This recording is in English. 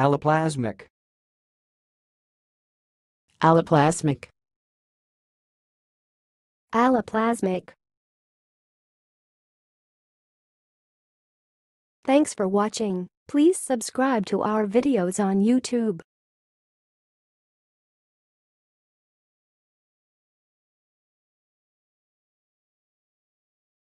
Alloplasmic. Alloplasmic. Alloplasmic. Thanks for watching. Please subscribe to our videos on YouTube.